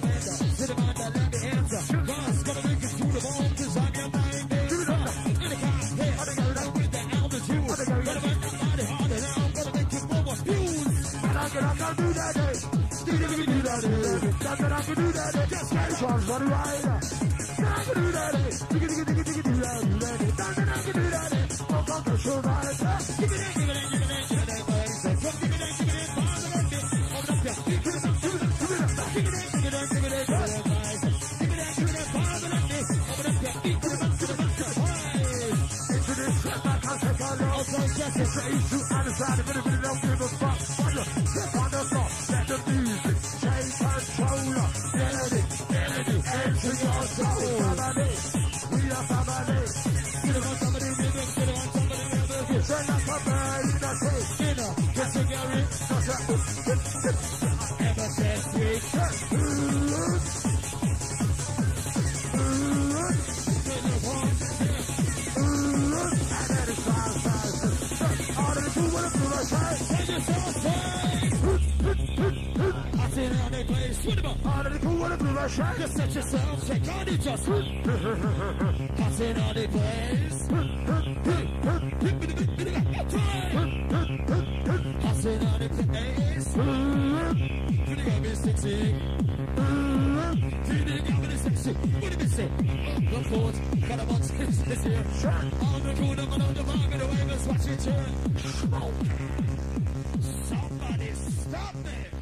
surrender. To the mind that let me answer. God's gonna make it to the bone, cause I'm your mind dancer. In the car, gonna go with the altitude. Gonna make the body harder now, gonna make you more more fuse. And I can, I can do that, eh? Do that, do that, eh? That's what I can do that, eh? Just get it on, run right. I can do that, eh? The east to understand, but you don't give a fuck, fire, step on the the music take control. Melody, melody, enter your. Family, we are family. Up a bird in a tape. You know, get together. Such a Ever said sweet. Take yourself away. I sit down and play swing about. Just set yourself, shake on it, just I sit on the place. I sit on the place. Pretty got me sexy. Pretty got me sexy. What did it say? Look forward, got a of this here. On the corner, on the vibe, and Somebody stop me.